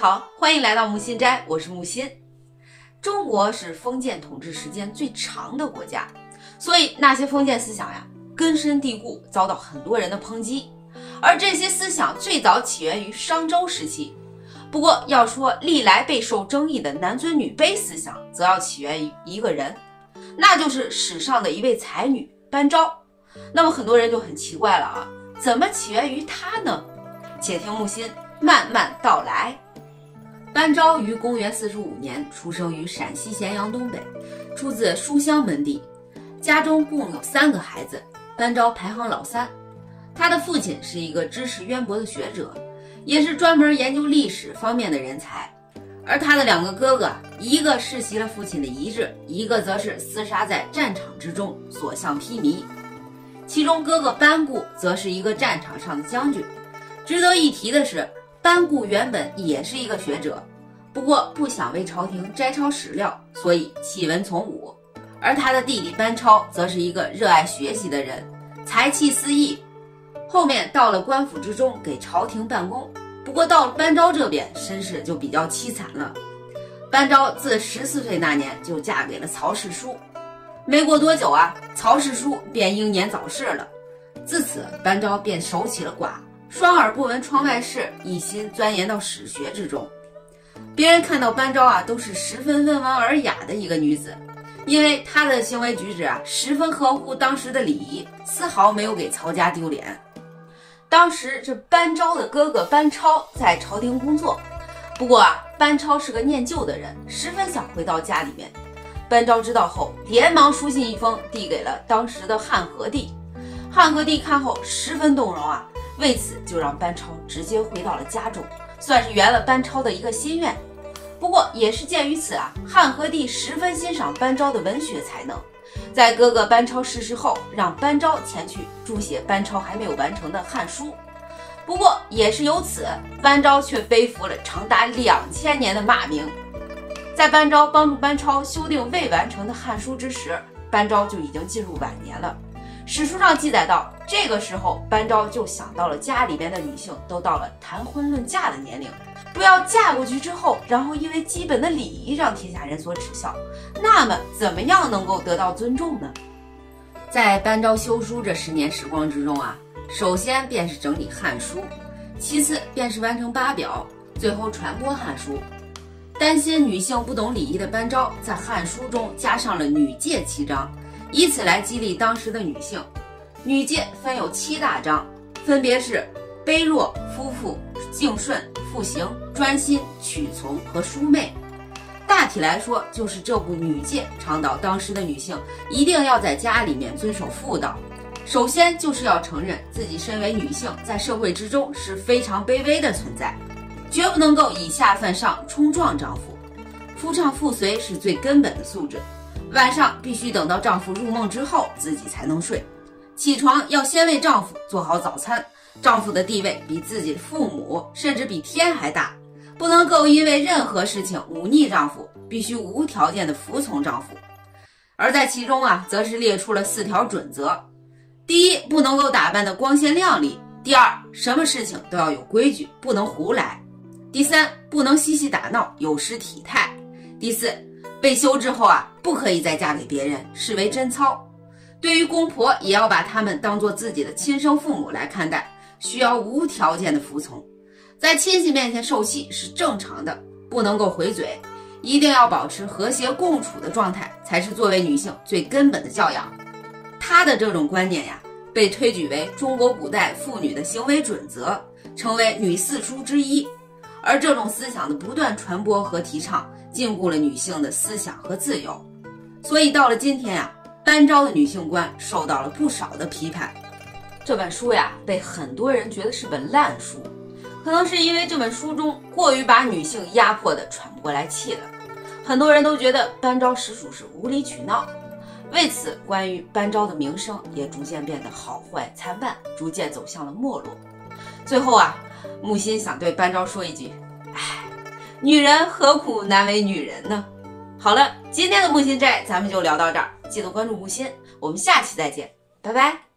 好，欢迎来到木心斋，我是木心。中国是封建统治时间最长的国家，所以那些封建思想呀根深蒂固，遭到很多人的抨击。而这些思想最早起源于商周时期。不过要说历来备受争议的男尊女卑思想，则要起源于一个人，那就是史上的一位才女班昭。那么很多人就很奇怪了啊，怎么起源于她呢？且听木心慢慢道来。班昭于公元四十五年出生于陕西咸阳东北，出自书香门第，家中共有三个孩子，班昭排行老三。他的父亲是一个知识渊博的学者，也是专门研究历史方面的人才，而他的两个哥哥，一个世袭了父亲的遗志，一个则是厮杀在战场之中，所向披靡。其中哥哥班固则是一个战场上的将军。值得一提的是。班固原本也是一个学者，不过不想为朝廷摘抄史料，所以弃文从武。而他的弟弟班超则是一个热爱学习的人，才气四溢。后面到了官府之中给朝廷办公，不过到了班昭这边，身世就比较凄惨了。班昭自十四岁那年就嫁给了曹世叔，没过多久啊，曹世叔便英年早逝了。自此，班昭便守起了寡。双耳不闻窗外事，一心钻研到史学之中。别人看到班昭啊，都是十分温文尔雅的一个女子，因为她的行为举止啊，十分合乎当时的礼仪，丝毫没有给曹家丢脸。当时这班昭的哥哥班超在朝廷工作，不过啊，班超是个念旧的人，十分想回到家里面。班昭知道后，连忙书信一封，递给了当时的汉和帝。汉和帝看后十分动容啊。为此，就让班超直接回到了家中，算是圆了班超的一个心愿。不过，也是鉴于此啊，汉和帝十分欣赏班昭的文学才能，在哥哥班超逝世后，让班昭前去书写班超还没有完成的《汉书》。不过，也是由此，班昭却背负了长达两千年的骂名。在班昭帮助班超修订未完成的《汉书》之时，班昭就已经进入晚年了。史书上记载到，这个时候班昭就想到了家里边的女性都到了谈婚论嫁的年龄，不要嫁过去之后，然后因为基本的礼仪让天下人所耻笑，那么怎么样能够得到尊重呢？在班昭修书这十年时光之中啊，首先便是整理《汉书》，其次便是完成八表，最后传播《汉书》。担心女性不懂礼仪的班昭，在《汉书》中加上了女诫七章。以此来激励当时的女性。女诫分有七大章，分别是卑弱、夫妇、敬顺、复行、专心、屈从和淑媚。大体来说，就是这部女诫倡导当时的女性一定要在家里面遵守妇道。首先就是要承认自己身为女性，在社会之中是非常卑微的存在，绝不能够以下犯上冲撞丈夫。夫唱妇随是最根本的素质。晚上必须等到丈夫入梦之后，自己才能睡。起床要先为丈夫做好早餐。丈夫的地位比自己父母，甚至比天还大，不能够因为任何事情忤逆丈夫，必须无条件的服从丈夫。而在其中啊，则是列出了四条准则：第一，不能够打扮的光鲜亮丽；第二，什么事情都要有规矩，不能胡来；第三，不能嬉戏打闹，有失体态；第四。被休之后啊，不可以再嫁给别人，视为贞操。对于公婆，也要把他们当做自己的亲生父母来看待，需要无条件的服从。在亲戚面前受气是正常的，不能够回嘴，一定要保持和谐共处的状态，才是作为女性最根本的教养。她的这种观念呀，被推举为中国古代妇女的行为准则，成为女四书之一。而这种思想的不断传播和提倡。禁锢了女性的思想和自由，所以到了今天呀，班昭的女性观受到了不少的批判。这本书呀，被很多人觉得是本烂书，可能是因为这本书中过于把女性压迫的喘不过来气了。很多人都觉得班昭实属是无理取闹，为此，关于班昭的名声也逐渐变得好坏参半，逐渐走向了没落。最后啊，木心想对班昭说一句：唉。女人何苦难为女人呢？好了，今天的木心斋咱们就聊到这儿，记得关注木心，我们下期再见，拜拜。